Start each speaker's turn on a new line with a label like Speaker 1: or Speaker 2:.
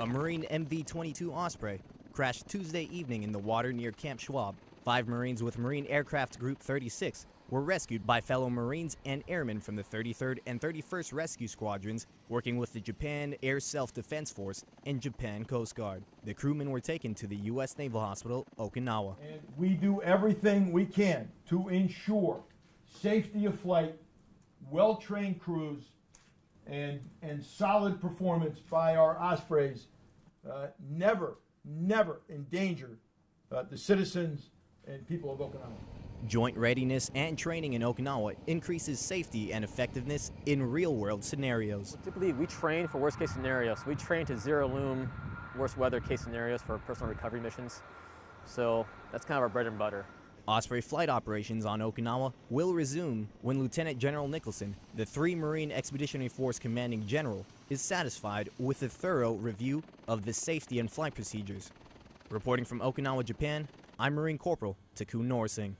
Speaker 1: A Marine MV-22 Osprey crashed Tuesday evening in the water near Camp Schwab. Five Marines with Marine Aircraft Group 36 were rescued by fellow Marines and airmen from the 33rd and 31st Rescue Squadrons working with the Japan Air Self-Defense Force and Japan Coast Guard. The crewmen were taken to the U.S. Naval Hospital, Okinawa.
Speaker 2: And we do everything we can to ensure safety of flight, well-trained crews, and, and solid performance by our Ospreys uh, never, never endanger uh, the citizens and people of Okinawa.
Speaker 1: Joint readiness and training in Okinawa increases safety and effectiveness in real-world scenarios.
Speaker 3: Typically, we train for worst-case scenarios. We train to zero illum worst weather case scenarios for personal recovery missions. So that's kind of our bread and butter.
Speaker 1: Osprey flight operations on Okinawa will resume when Lieutenant General Nicholson, the three Marine Expeditionary Force commanding general, is satisfied with a thorough review of the safety and flight procedures. Reporting from Okinawa, Japan, I'm Marine Corporal Takoune Norasingh.